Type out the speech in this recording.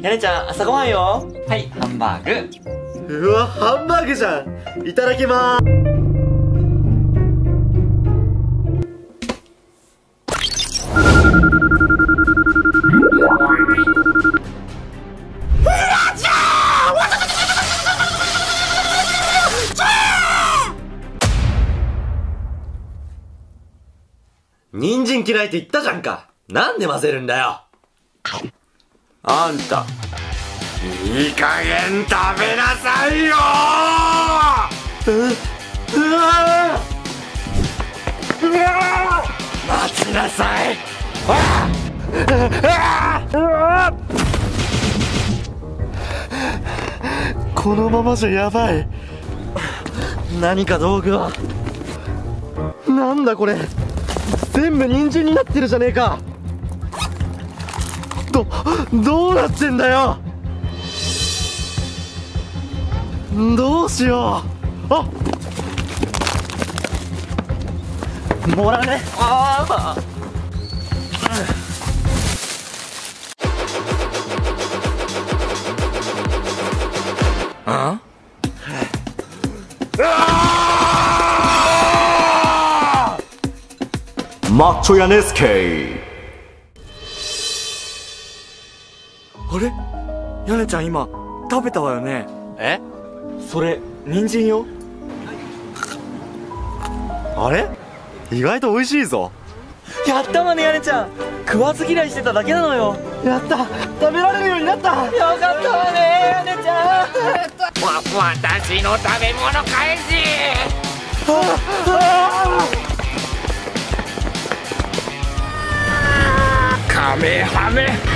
やねちゃん朝ごはんよ。はいハンバーグ。うわハンバーグじゃん。いただきまー!す人参嫌いって言ったじゃんかなんで混ぜるんだよあんた。いい加減食べなさいよ。ううわ待ちなさい。このままじゃやばい。何か道具は？なんだこれ。全部人参になってるじゃねえかどどうなってんだよ？どうしよう。あもらね。ああ？マッチョヤネスケあれ？やねちゃん今食べたわよね？え？それ人参よ？あれ？意外と美味しいぞ。やったわねやねちゃん。食わず嫌いしてただけなのよ。やった。食べられるようになった。よかったわねやねちゃん。わ私の食べ物返しカメハメ